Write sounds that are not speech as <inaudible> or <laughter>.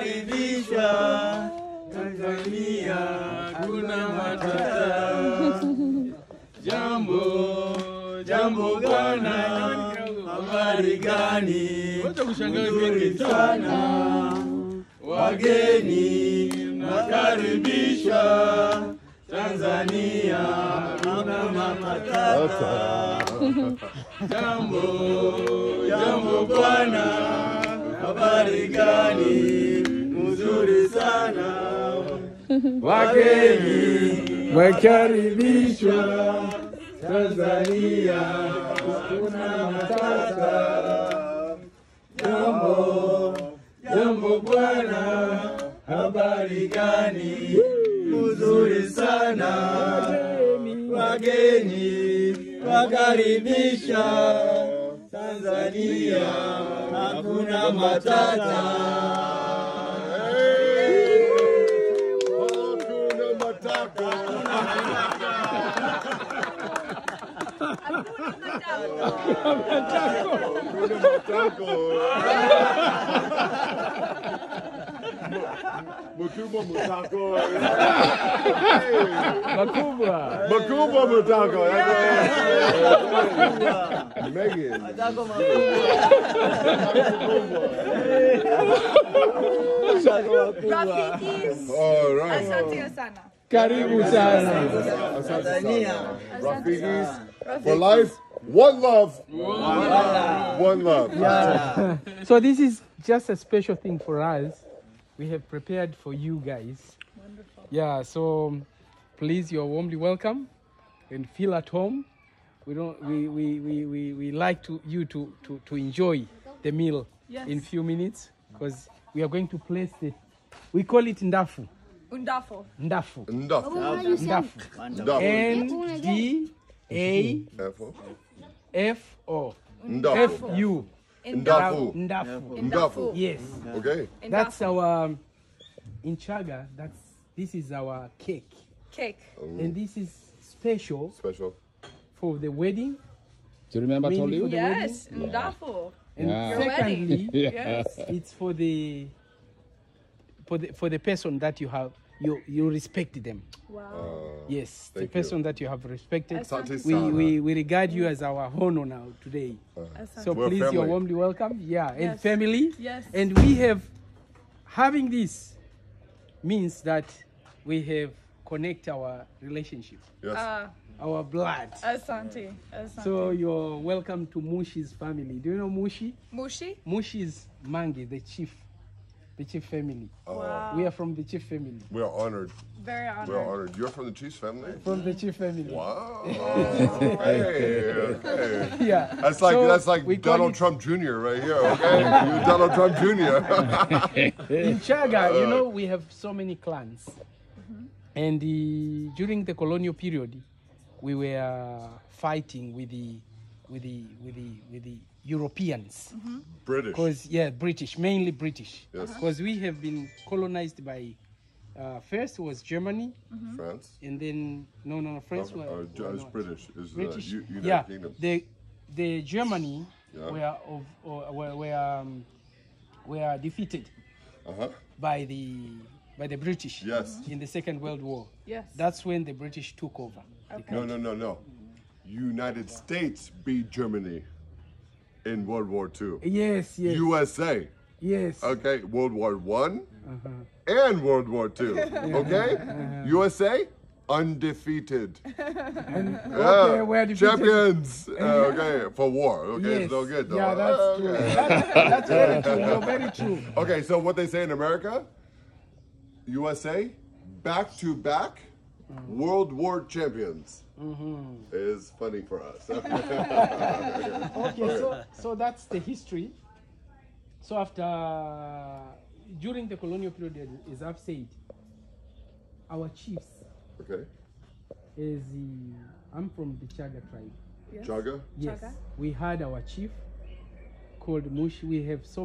wakaribisha Tanzania, kuna matata. Jambo, jambo bwana, habari gani? Nzuri sana, wageni nakaribisha Tanzania, kuna matata. Jambo, jambo bwana, habari gani? Mzuri sana, <laughs> wageni wakaribishwa Tanzania, kuna matata. Jambo, jambo bwana, habari gani? Mzuri sana, wageni wakaribisha Tanzania, hakuna matata. Hakuna matako. Mkubwa mutako. Makubwa. Mkubwa mutako. Megan. Matako Rafikis, All right. asante sana. Karibu sana. Tanzania. Rafiki's for life. One love. One love. <laughs> So this is just a special thing for us. We have prepared for you guys. Wonderful. Yeah, so please you're warmly welcome and feel at home. We don't we we, we, we, we like to you to, to, to enjoy the meal Yes. in few minutes because we are going to place the we call it ndafu. Undafo. Ndafu. Enough. Ndafu. Enough. N D A Careful. F O F Enough. U. Ndafu. Ndafu. Ndafu. Yes. Okay. That's our um, in Chaga. That's this is our cake, Cake. and this is special Special. for the wedding. Do you remember I told you? for the Yes, Undafo. And Yeah. Your wedding. secondly, <laughs> Yes. it's for the for the for the person that you have you you respect them. Wow. Yes, the Thank person that you have respected. Asante Asante We, we we regard you as our honor now today. So We're please, you're warmly welcome. Yeah, and Yes. family. Yes. And we have having this means that we have connect our relationship, Yes. Uh, our blood. asante. Asante. So you're welcome to Mushi's family. Do you know Mushi? Mushi? Mushi is Mangi, the chief, the chief family. Oh. Wow. We are from the chief family. we are honored. Very honored. We are honored. honored. You're from the Chiefs family? From the chief family. Wow. <laughs> hey, okay. Yeah. That's like So that's like we Donald it- Trump Jr. right here, okay? you Donald Trump Jr. <laughs> In Chaga, you know, we have so many clans. Mm-hmm. And the, during the colonial period, we were fighting with the, with the, with the, with the Europeans. British. Because, yeah, British, mainly British. Yes. Because we have been colonized by, uh, first was Germany, France. and then, no, no, no, France No, were, uh, Ju- were it's. British. Is uh, British. U- United yeah, Kingdom. the the Germany Yeah. were of or, were were, um, were defeated Uh-huh. by the by the British. Yes. In the Second World War. Yes. That's when the British took over. Okay. No, no, no, no. United States beat Germany in World War II. Yes, yes, USA. yes. Okay, World War One Uh-huh. and World War Two. Okay, USA undefeated. And, Yeah, okay, <laughs> defeated. champions. <laughs> Uh, okay, for war. Okay, Yes. so good. though. Yeah, that's Uh, true. okay. That's, that's <laughs> very true. You're very true. Okay, so what they say in America, USA, back to back, Mm-hmm. World War champions mm-hmm. is funny for us. <laughs> <laughs> Okay, so so that's the history. So after during the colonial period, as I've said, our chiefs okay, is the, I'm from the Chaga tribe. Yes. Chaga. Yes, Chaga. we had our chief called Mushi. We have so